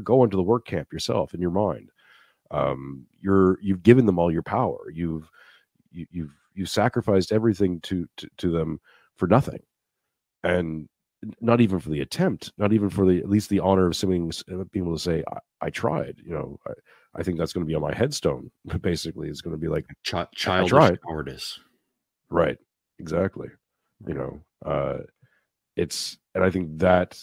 go to the work camp yourself in your mind. Um, you're you've given them all your power. You've you, you've you sacrificed everything to, to to them for nothing, and not even for the attempt, not even for the at least the honor of being being able to say I, I tried. You know, I, I, think that's going to be on my headstone. Basically, it's going to be like Ch- childish cowardice. Right. Exactly. You know, uh, it's and I think that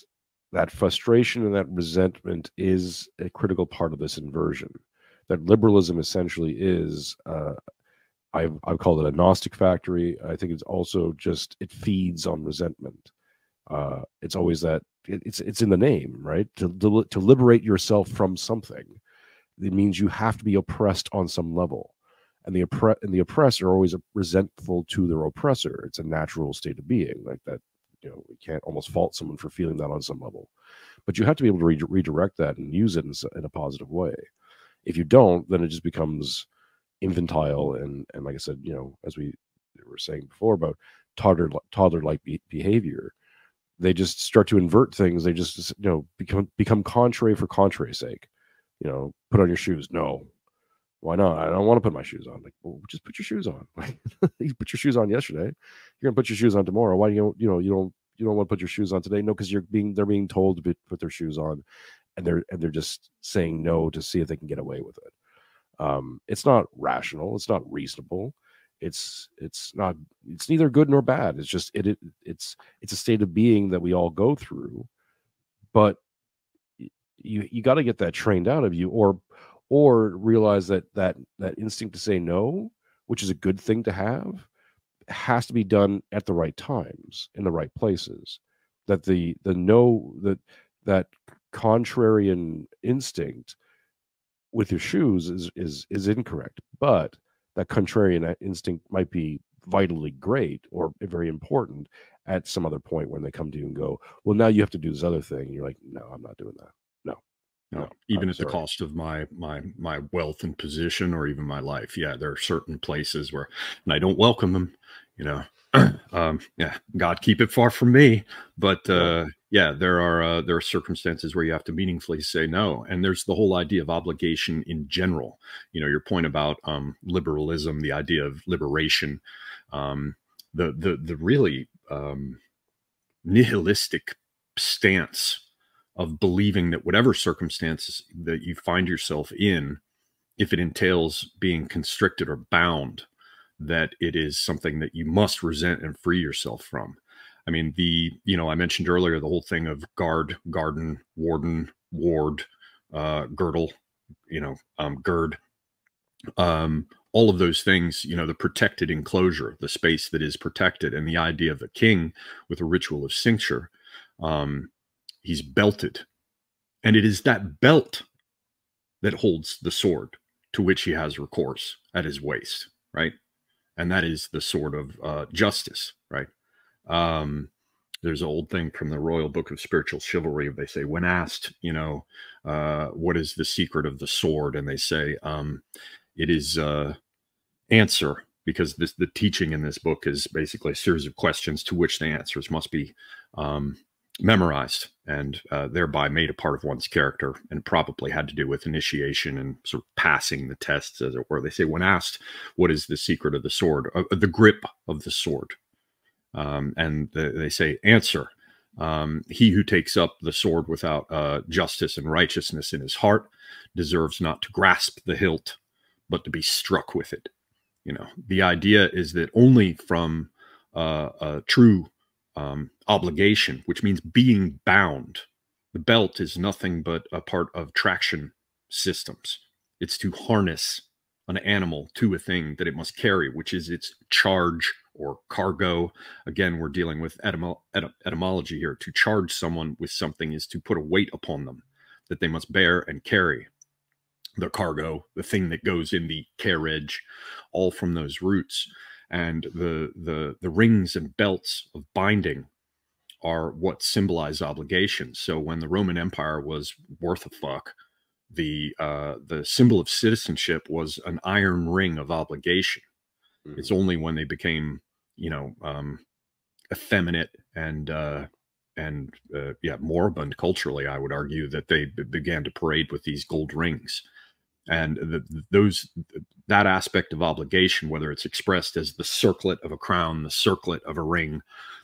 that frustration and that resentment is a critical part of this inversion. That liberalism essentially is. Uh, I've I've called it a Gnostic factory. I think it's also just it feeds on resentment uh, it's always that it, it's it's in the name, right? To, to to liberate yourself from something, it means you have to be oppressed on some level, and the oppre- and the oppressor are always resentful to their oppressor. It's a natural state of being, like that. Can't almost fault someone for feeling that on some level, but you have to be able to re- redirect that and use it in, in a positive way. If you don't, then it just becomes infantile and and like I said, you know, as we were saying before about toddler toddler like be- behavior they just start to invert things. They just you know become become contrary for contrary's sake. You know, put on your shoes. No, why not? I don't want to put my shoes on. Like, well, just put your shoes on. Like you put your shoes on yesterday. You're gonna put your shoes on tomorrow. Why do you you know you don't you don't want to put your shoes on today? No, because you're being they're being told to put their shoes on, and they're and they're just saying no to see if they can get away with it. Um, it's not rational. It's not reasonable it's it's not it's neither good nor bad it's just it, it it's it's a state of being that we all go through but you you got to get that trained out of you or or realize that that that instinct to say no which is a good thing to have has to be done at the right times in the right places that the the no that that contrarian instinct with your shoes is is is incorrect but that contrarian uh, instinct might be vitally great or very important at some other point when they come to you and go, well, now you have to do this other thing. And you're like, no, I'm not doing that. No. No, no even I'm at sorry. the cost of my my my wealth and position or even my life. Yeah, there are certain places where and I don't welcome them, you know. um, yeah, God keep it far from me. But uh, yeah, there are uh, there are circumstances where you have to meaningfully say no, and there's the whole idea of obligation in general. You know, your point about um, liberalism, the idea of liberation, um, the the the really um, nihilistic stance of believing that whatever circumstances that you find yourself in, if it entails being constricted or bound, that it is something that you must resent and free yourself from. I mean, the, you know, I mentioned earlier the whole thing of guard, garden, warden, ward, uh, girdle, you know, um, gird, um, all of those things, you know, the protected enclosure, the space that is protected, and the idea of a king with a ritual of cincture. Um, he's belted. And it is that belt that holds the sword to which he has recourse at his waist, right? and that is the sword of uh, justice, right? Um, there's an old thing from the Royal Book of Spiritual Chivalry. They say, when asked, you know, uh, what is the secret of the sword, and they say, um, it is uh, answer, because this the teaching in this book is basically a series of questions to which the answers must be um, memorized and uh, thereby made a part of one's character and probably had to do with initiation and sort of passing the tests as it were. They say when asked what is the secret of the sword? Uh, the grip of the sword. Um, and the, they say answer um, he who takes up the sword without uh, justice and righteousness in his heart deserves not to grasp the hilt but to be struck with it. You know the idea is that only from uh, a true um, obligation, which means being bound. The belt is nothing but a part of traction systems. It's to harness an animal to a thing that it must carry, which is its charge or cargo. Again, we're dealing with etymo etym etymology here. To charge someone with something is to put a weight upon them that they must bear and carry. The cargo, the thing that goes in the carriage, all from those roots and the the the rings and belts of binding are what symbolize obligations. So when the Roman Empire was worth a fuck, the uh, the symbol of citizenship was an iron ring of obligation. Mm -hmm. It's only when they became, you know, um, effeminate and uh, and uh, yeah, moribund culturally, I would argue that they began to parade with these gold rings, and the, those that aspect of obligation, whether it's expressed as the circlet of a crown, the circlet of a ring,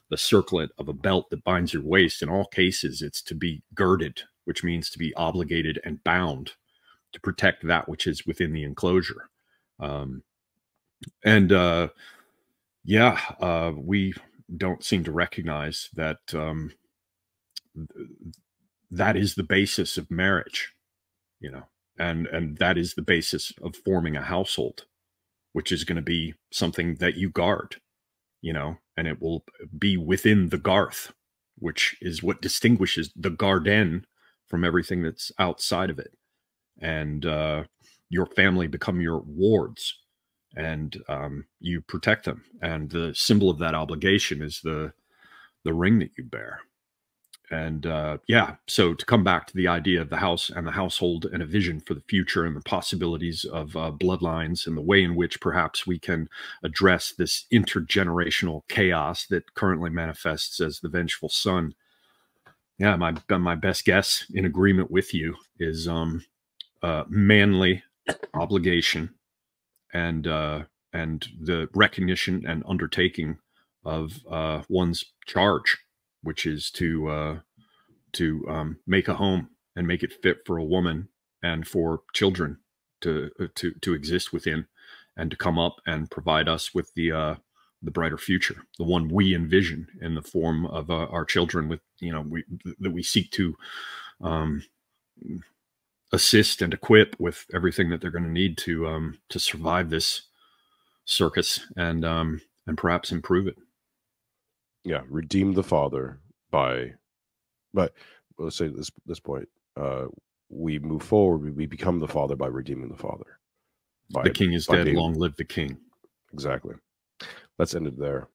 the circlet of a belt that binds your waist, in all cases, it's to be girded, which means to be obligated and bound to protect that which is within the enclosure. Um, and uh, yeah, uh, we don't seem to recognize that um, that is the basis of marriage, you know, and and that is the basis of forming a household, which is going to be something that you guard, you know, and it will be within the garth, which is what distinguishes the garden from everything that's outside of it, and uh, your family become your wards and um, you protect them. And the symbol of that obligation is the the ring that you bear. And uh, yeah, so to come back to the idea of the house and the household and a vision for the future and the possibilities of uh, bloodlines and the way in which perhaps we can address this intergenerational chaos that currently manifests as the vengeful son. Yeah, my my best guess in agreement with you is um, uh, manly obligation and uh, and the recognition and undertaking of uh, one's charge, which is to uh, to um, make a home and make it fit for a woman and for children to uh, to to exist within, and to come up and provide us with the uh, the brighter future, the one we envision in the form of uh, our children, with you know we that we seek to um, assist and equip with everything that they're going to need to um, to survive this circus and um, and perhaps improve it. Yeah, redeem the father by, but let's say this this point, uh, we move forward. We, become the father by redeeming the father. By, the king is dead. Being, long live the king. Exactly. Let's end it there.